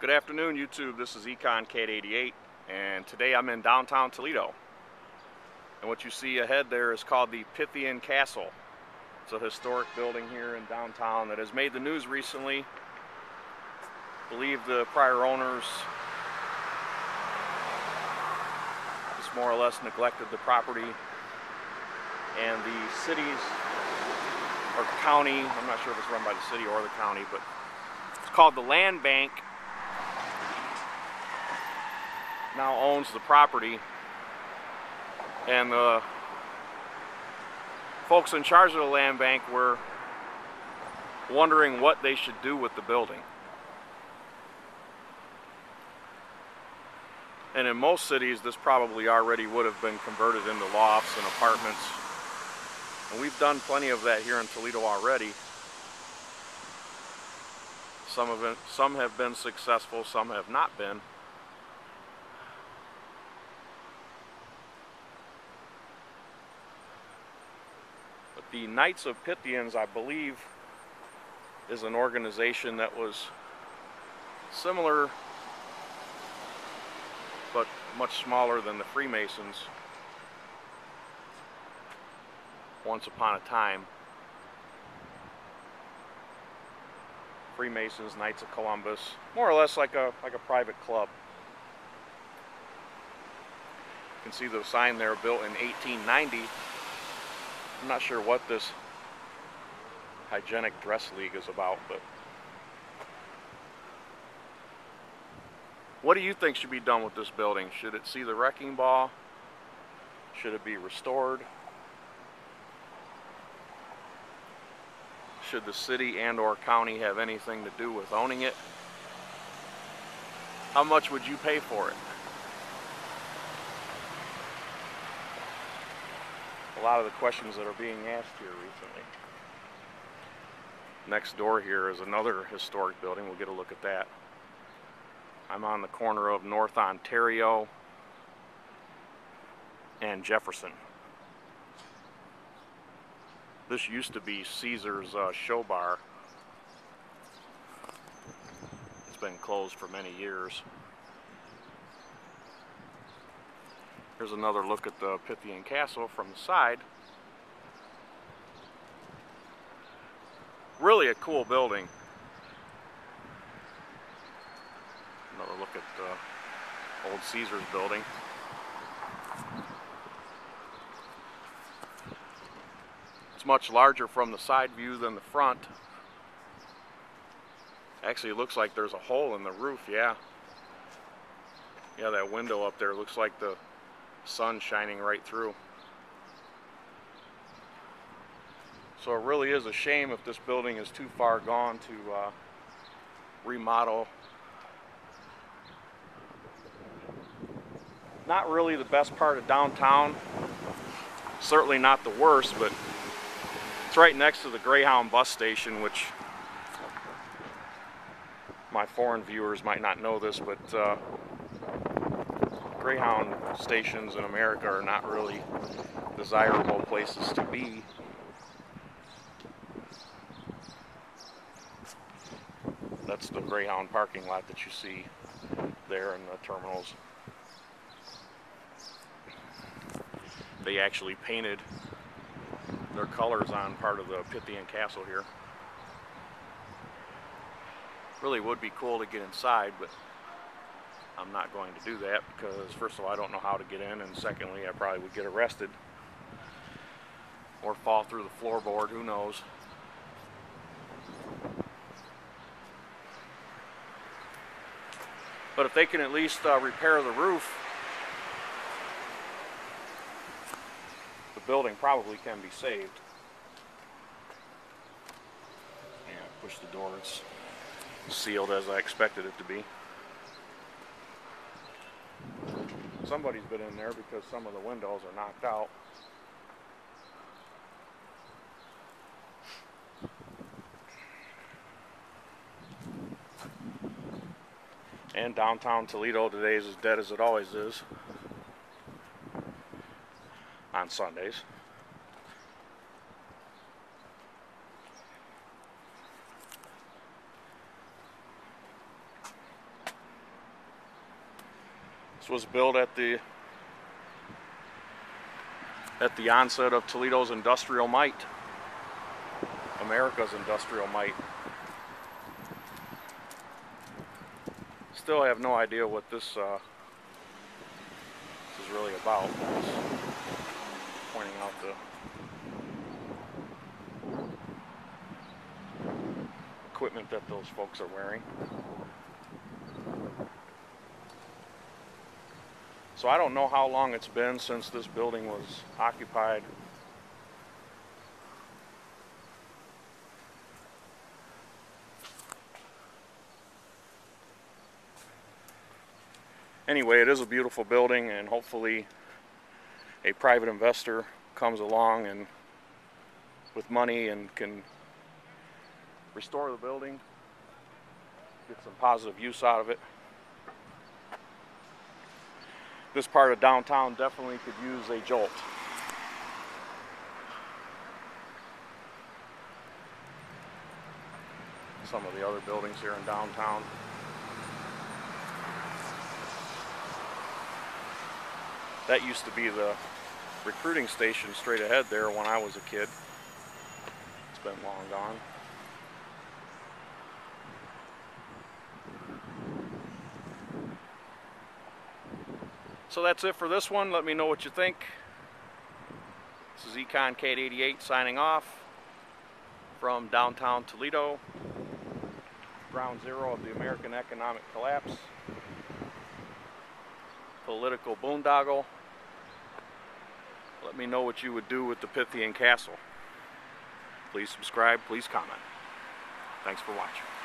Good afternoon, YouTube. This is Econ Cat 88, and today I'm in downtown Toledo. And what you see ahead there is called the Pythian Castle. It's a historic building here in downtown that has made the news recently. I believe the prior owners just more or less neglected the property and the city's or county, I'm not sure if it's run by the city or the county, but it's called the Land Bank now owns the property and the folks in charge of the land bank were wondering what they should do with the building. And in most cities, this probably already would have been converted into lofts and apartments. And we've done plenty of that here in Toledo already. Some of it, some have been successful, some have not been. The Knights of Pythians, I believe, is an organization that was similar but much smaller than the Freemasons once upon a time. Freemasons, Knights of Columbus, more or less like a like a private club. You can see the sign there built in 1890 I'm not sure what this hygienic dress league is about, but what do you think should be done with this building? Should it see the wrecking ball? Should it be restored? Should the city and or county have anything to do with owning it? How much would you pay for it? A lot of the questions that are being asked here recently. Next door here is another historic building. We'll get a look at that. I'm on the corner of North Ontario and Jefferson. This used to be Caesar's uh, show bar. It's been closed for many years. Here's another look at the Pythian Castle from the side. Really a cool building. Another look at the old Caesars building. It's much larger from the side view than the front. Actually, looks like there's a hole in the roof, yeah. Yeah, that window up there looks like the sun shining right through. So it really is a shame if this building is too far gone to uh, remodel. Not really the best part of downtown. Certainly not the worst, but it's right next to the Greyhound bus station, which my foreign viewers might not know this, but uh, Greyhound stations in America are not really desirable places to be. That's the Greyhound parking lot that you see there in the terminals. They actually painted their colors on part of the Pythian Castle here. Really would be cool to get inside, but I'm not going to do that because first of all I don't know how to get in and secondly I probably would get arrested or fall through the floorboard, who knows. But if they can at least uh, repair the roof, the building probably can be saved. Yeah, push the door, it's sealed as I expected it to be. Somebody's been in there because some of the windows are knocked out. And downtown Toledo today is as dead as it always is on Sundays. Was built at the at the onset of Toledo's industrial might. America's industrial might. Still have no idea what this, uh, this is really about. Just pointing out the equipment that those folks are wearing. So I don't know how long it's been since this building was occupied. Anyway, it is a beautiful building and hopefully a private investor comes along and with money and can restore the building, get some positive use out of it. This part of downtown definitely could use a jolt. Some of the other buildings here in downtown. That used to be the recruiting station straight ahead there when I was a kid. It's been long gone. So that's it for this one. Let me know what you think. This is Econ Cat 88 signing off from downtown Toledo, ground zero of the American economic collapse, political boondoggle. Let me know what you would do with the Pythian Castle. Please subscribe, please comment. Thanks for watching.